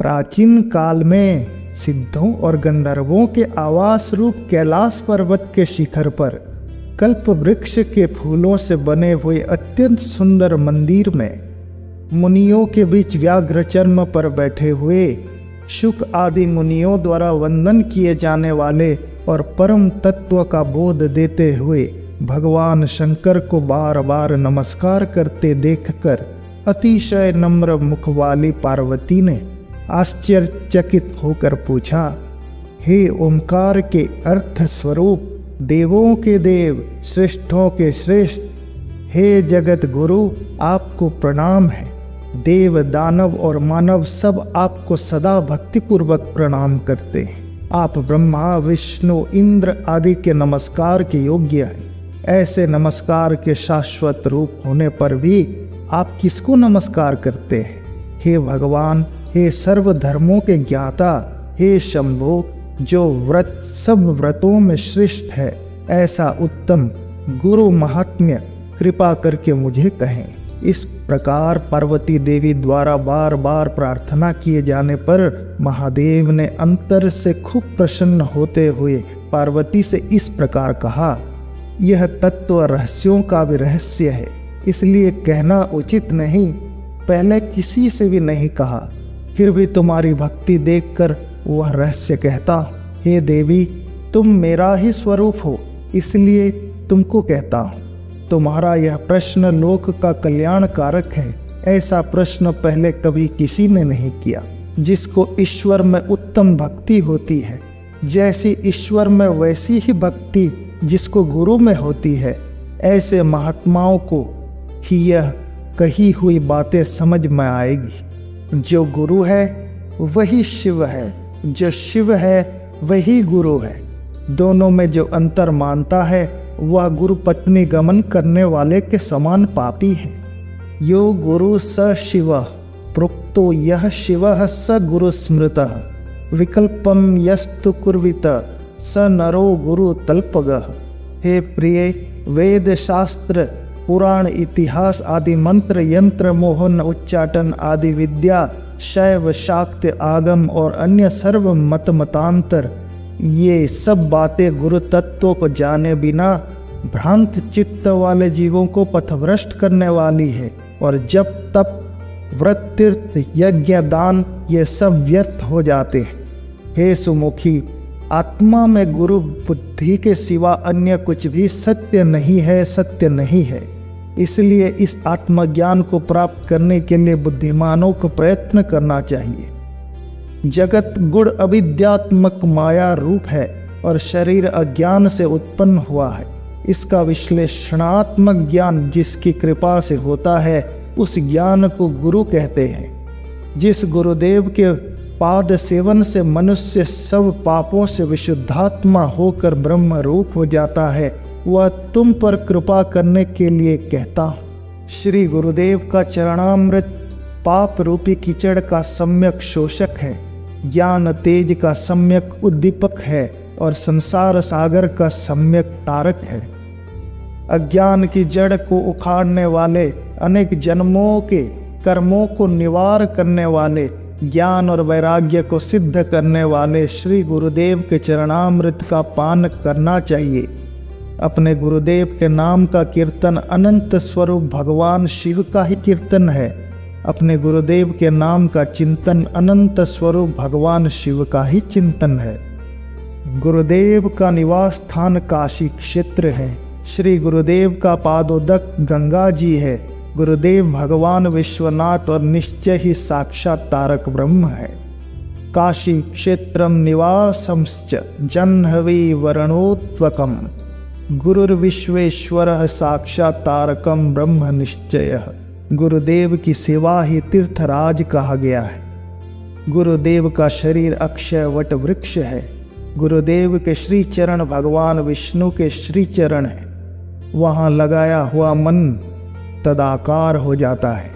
प्राचीन काल में सिद्धों और गंधर्वों के आवास रूप कैलाश पर्वत के शिखर पर कल्प वृक्ष के फूलों से बने हुए अत्यंत सुंदर मंदिर में मुनियों के बीच व्याघ्र चर्म पर बैठे हुए शुक आदि मुनियों द्वारा वंदन किए जाने वाले और परम तत्व का बोध देते हुए भगवान शंकर को बार बार नमस्कार करते देखकर अतिशय नम्र मुख वाली पार्वती ने आश्चर्यचकित होकर पूछा, हे ओंकार के अर्थ स्वरूप देवों के देव, श्रेष्ठों के श्रेष्ठ, हे जगत गुरु, आपको प्रणाम है। देव, दानव और मानव सब आपको सदा भक्तिपूर्वक प्रणाम करते हैं। आप ब्रह्मा, विष्णु, इंद्र आदि के नमस्कार के योग्य हैं। ऐसे नमस्कार के शाश्वत रूप होने पर भी आप किसको नमस्कार करते हैं? हे भगवान हे सर्व धर्मों के ज्ञाता, हे शंभो, जो व्रत, सब व्रतों में श्रेष्ठ है, ऐसा उत्तम गुरु महात्म्य कृपा करके मुझे कहें। इस प्रकार पार्वती देवी द्वारा बार बार प्रार्थना किए जाने पर महादेव ने अंतर से खूब प्रसन्न होते हुए पार्वती से इस प्रकार कहा, यह तत्व रहस्यों का भी रहस्य है, इसलिए कहना उचित नहीं। पहले किसी से भी नहीं कहा। फिर भी तुम्हारी भक्ति देखकर वह रहस्य कहता, हे देवी, तुम मेरा ही स्वरूप हो, इसलिए तुमको कहता तुम्हारा यह प्रश्न लोक का कल्याण कारक है, ऐसा प्रश्न पहले कभी किसी ने नहीं किया। जिसको ईश्वर में उत्तम भक्ति होती है, जैसी ईश्वर में वैसी ही भक्ति जिसको गुरु में होती है, ऐसे महात्माओं को ही यह कही हुई बातें समझ में आएगी। जो गुरु है, वही शिव है। जो शिव है, वही गुरु है। दोनों में जो अंतर मानता है, वह गुरु पत्नी गमन करने वाले के समान पापी है। यो गुरु स शिव, प्रोक्तो यह शिव स गुरु स्मृत। विकल्पम यस्तु कुर्वित, स नरो गुरु तल्पग। हे प्रिय वेद शास्त्र पुराण, इतिहास आदि मंत्र, यंत्र, मोहन, उच्चाटन आदि विद्या, शैव, शाक्त, आगम और अन्य सर्व मत मतांतर ये सब बातें गुरु तत्व को जाने बिना भ्रांत चित्त वाले जीवों को पथभ्रष्ट करने वाली है। और जब तप, व्रत, तीर्थ, यज्ञ, दान, ये सब व्यर्थ हो जाते हैं। हे सुमुखी, आत्मा में गुरु बुद्धि के सिवा अन्य कुछ भी सत्य नहीं है, सत्य नहीं है। इसलिए इस आत्मज्ञान को प्राप्त करने के लिए बुद्धिमानों को प्रयत्न करना चाहिए। जगत गुण अविद्यात्मक माया रूप है और शरीर अज्ञान से उत्पन्न हुआ है। इसका विश्लेषणात्मक ज्ञान जिसकी कृपा से होता है, उस ज्ञान को गुरु कहते हैं। जिस गुरुदेव के पाद सेवन से मनुष्य सब पापों से विशुद्धात्मा होकर ब्रह्म रूप हो जाता है वह तुम पर कृपा करने के लिए कहता श्री गुरुदेव का चरणामृत पाप रूपी कीचड़ का सम्यक शोषक है, ज्ञान तेज का सम्यक उद्दीपक है और संसार सागर का सम्यक तारक है। अज्ञान की जड़ को उखाड़ने वाले अनेक जन्मों के कर्मों को निवार करने वाले, ज्ञान और वैराग्य को सिद्ध करने वाले श्री गुरुदेव के चरणामृत का पान करना चाहिए। अपने गुरुदेव के नाम का कीर्तन अनंत स्वरूप भगवान शिव का ही कीर्तन है। अपने गुरुदेव के नाम का चिंतन अनंत स्वरूप भगवान शिव का ही चिंतन है। गुरुदेव का निवास स्थान काशी क्षेत्र है। श्री गुरुदेव का पादोदक गंगा जी है। गुरुदेव भगवान विश्वनाथ और निश्चय ही साक्षात तारक ब्रह्म है। काशी क्षेत्र निवासंश्च जह्नवी वरणोत्वकम। गुरुर्विश्वेश्वर साक्षात तारकम ब्रह्म निश्चय। गुरुदेव की सेवा ही तीर्थराज कहा गया है। गुरुदेव का शरीर अक्षय वट वृक्ष है। गुरुदेव के श्री चरण भगवान विष्णु के श्री चरण है। वहाँ लगाया हुआ मन तदाकार हो जाता है।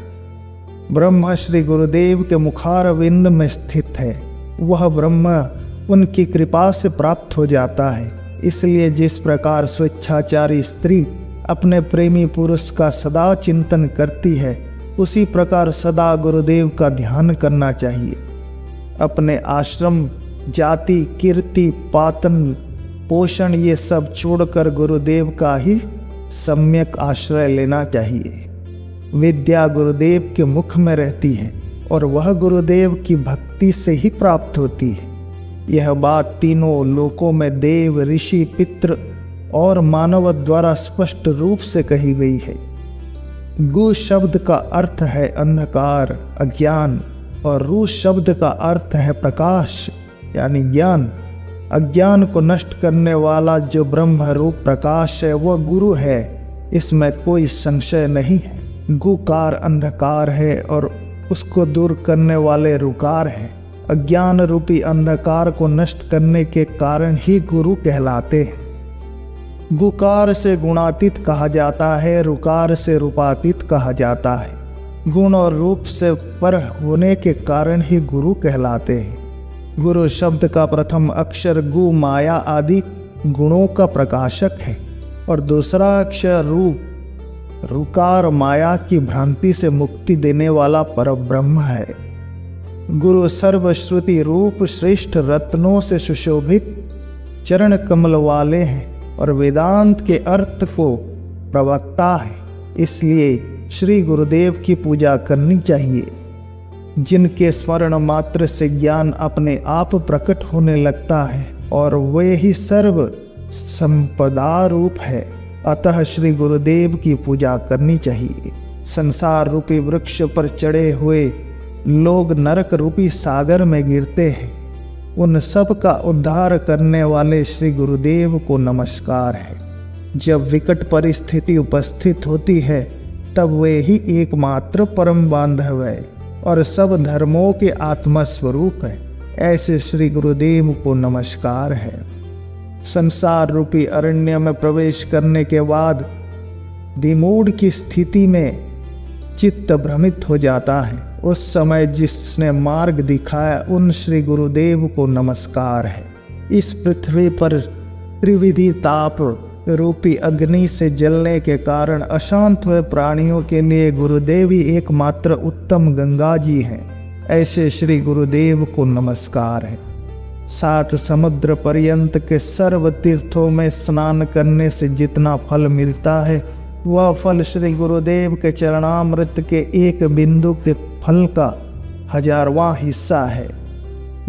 ब्रह्म श्री गुरुदेव के मुखार विंद में स्थित है। वह ब्रह्म उनकी कृपा से प्राप्त हो जाता है। इसलिए जिस प्रकार स्वेच्छाचारी स्त्री अपने प्रेमी पुरुष का सदा चिंतन करती है, उसी प्रकार सदा गुरुदेव का ध्यान करना चाहिए। अपने आश्रम, जाति, कीर्ति, पातन, पोषण, ये सब छोड़कर गुरुदेव का ही सम्यक आश्रय लेना चाहिए। विद्या गुरुदेव के मुख में रहती है और वह गुरुदेव की भक्ति से ही प्राप्त होती है। यह बात तीनों लोकों में देव, ऋषि पित्र और मानव द्वारा स्पष्ट रूप से कही गई है। गु शब्द का अर्थ है अंधकार, अज्ञान और रू शब्द का अर्थ है प्रकाश, यानी ज्ञान। अज्ञान को नष्ट करने वाला जो ब्रह्म रूप प्रकाश है, वह गुरु है। इसमें कोई संशय नहीं है। गुकार अंधकार है और उसको दूर करने वाले रुकार है। अज्ञान रूपी अंधकार को नष्ट करने के कारण ही गुरु कहलाते हैं। गुकार से गुणातीत कहा जाता है, रुकार से रूपातीत कहा जाता है। गुण और रूप से पर होने के कारण ही गुरु कहलाते हैं। गुरु शब्द का प्रथम अक्षर गु, माया आदि गुणों का प्रकाशक है और दूसरा अक्षर रूप रुकार माया की भ्रांति से मुक्ति देने वाला पर ब्रह्म है। गुरु सर्वश्रुति रूप श्रेष्ठ रत्नों से सुशोभित चरण कमल वाले हैं और वेदांत के अर्थ को प्रवक्ता है। इसलिए श्री गुरुदेव की पूजा करनी चाहिए। जिनके स्मरण मात्र से ज्ञान अपने आप प्रकट होने लगता है और वे ही सर्व संपदा रूप है। अतः श्री गुरुदेव की पूजा करनी चाहिए। संसार रूपी वृक्ष पर चढ़े हुए लोग नरक रूपी सागर में गिरते हैं। उन सब का उद्धार करने वाले श्री गुरुदेव को नमस्कार है। जब विकट परिस्थिति उपस्थित होती है, तब वे ही एकमात्र परम बांधव है और सब धर्मों के आत्मा स्वरूप है। ऐसे श्री गुरुदेव को नमस्कार है। संसार रूपी अरण्य में प्रवेश करने के बाद दिमूढ़ की स्थिति में चित्त भ्रमित हो जाता है। उस समय जिसने मार्ग दिखाया, उन श्री गुरुदेव को नमस्कार है। इस पृथ्वी पर त्रिविधि ताप रूपी अग्नि से जलने के कारण अशांत हुए प्राणियों के लिए गुरुदेव एकमात्र उत्तम गंगा जी हैं। ऐसे श्री गुरुदेव को नमस्कार है। सात समुद्र पर्यंत के सर्व तीर्थों में स्नान करने से जितना फल मिलता है वह फल श्री गुरुदेव के चरणामृत के एक बिंदु के फल का हजारवा हिस्सा है।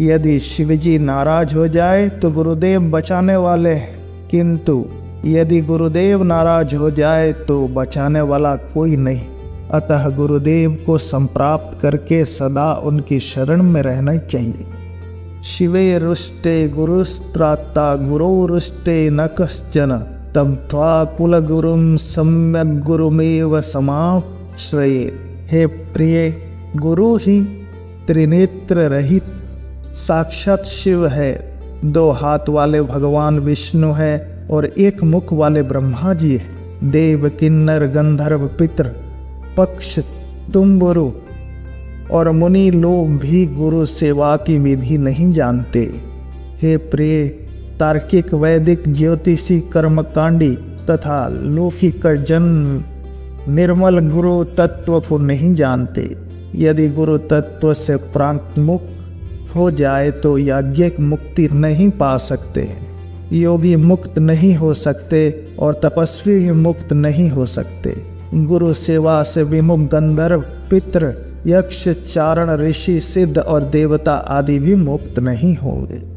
यदि शिवजी नाराज़ हो जाए तो गुरुदेव बचाने वाले हैं। किंतु यदि गुरुदेव नाराज़ हो जाए तो बचाने वाला कोई नहीं। अतः गुरुदेव को संप्राप्त करके सदा उनकी शरण में रहना चाहिए। शिवे रुष्टे गुरुस्त्राता गुरु रुष्टे न कश्चन। तम त्वा कुल गुरुम सम्यक गुरुमेव समाश्रये। हे प्रिय, गुरु ही त्रिनेत्र रहित, साक्षात शिव है। दो हाथ वाले भगवान विष्णु है और एक मुख वाले ब्रह्मा जी है। देव, किन्नर, गंधर्व, पित्र, पक्ष तुम गुरु और मुनि लोग भी गुरु सेवा की विधि नहीं जानते। हे प्रिय तार्किक, वैदिक, ज्योतिषी, कर्मकांडी तथा लौकिक जन निर्मल गुरु तत्व को नहीं जानते। यदि गुरु तत्व से प्रांत मुक्त हो जाए तो याज्ञिक मुक्ति नहीं पा सकते। योगी मुक्त नहीं हो सकते और तपस्वी भी मुक्त नहीं हो सकते। गुरु सेवा से विमुख गंधर्व पित्र यक्ष, चारण, ऋषि, सिद्ध और देवता आदि भी मुक्त नहीं होंगे।